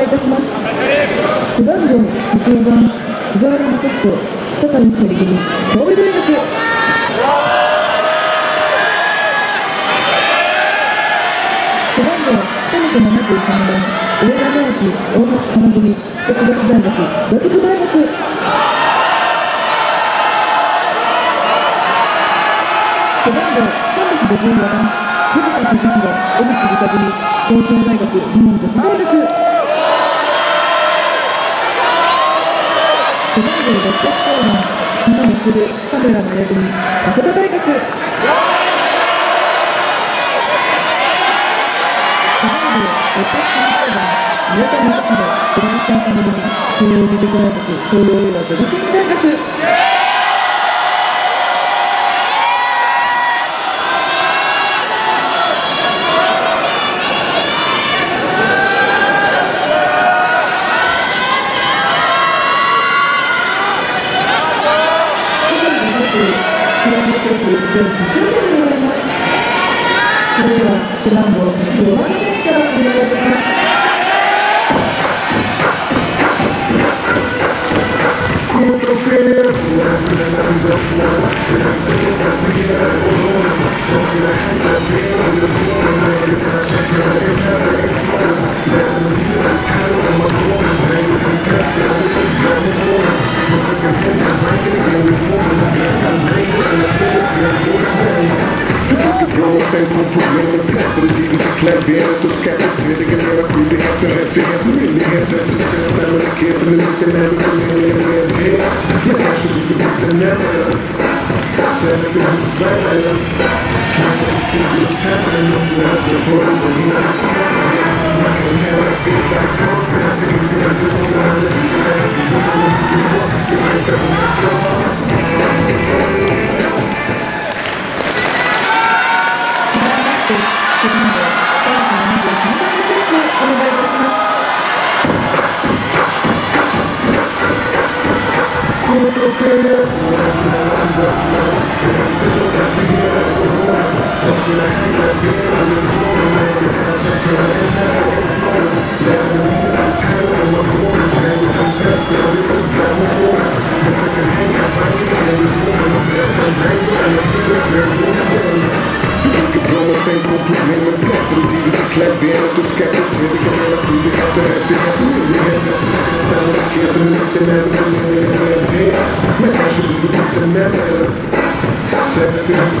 えいたします背番号104番菅原正人酒井光組神戸大学背番号373番上田直樹大橋花組哲学大学和食大学背番号354番藤田和弘小口理沙組東京大学日本女子大学背番号609番佐野充カメラの親組早稲田大学宮田正宏フランスアカデミー東洋義塾大学東洋英和女学院大学それでは背番号4番選手からお願いいたします。sig på problemet Problematiken klaverat och skaffat sedligen hela skyldigheten Rättigheten, myndigheten, sannolikheten är lite människor mer än medvetet Men kanske lite bättre närmare Sen ser vi Sverige Tanken till militären och lösa formerna Man kan to byta konfetti till en person annan Det to som en person som inte får ursäkta to jag slår Glömmer you. och problem med plätter och tidigt klädd i allt och skatter Svediga hela skyldigheter, rättigheter, möjligheter Sannolikheten lite med förmodligen det Men kanske blir det inte nämna eller Sätter sig i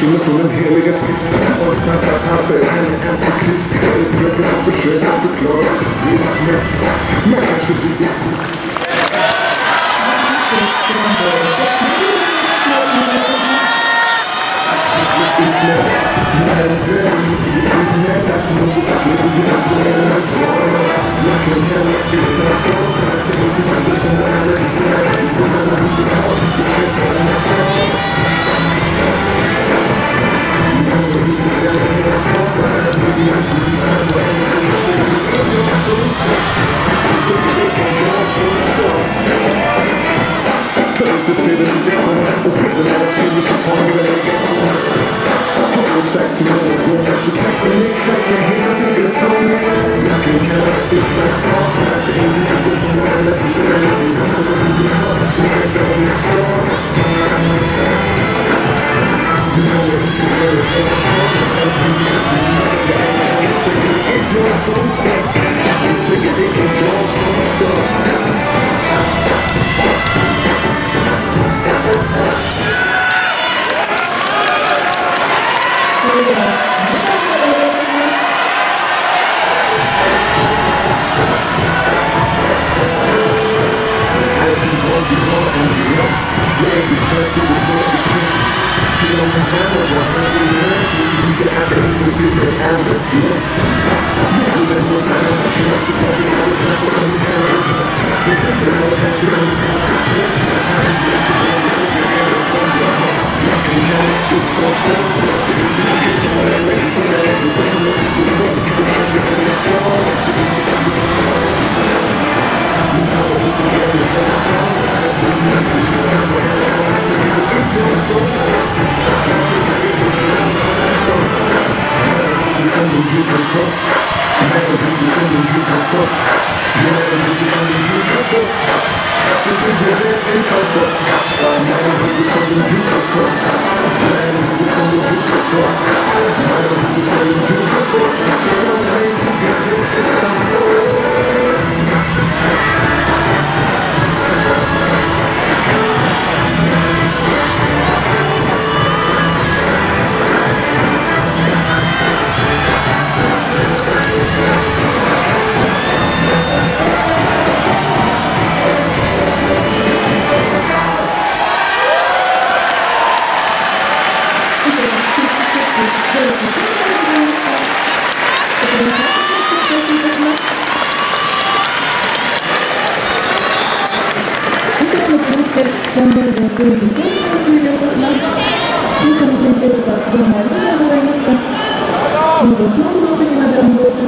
Stimme von einem Heiliges this is you. on. You not. You can on してンボールのプール審査を終了いします。審査の先生方どうもありがとうございました。どうぞ不のお手にまでお戻りく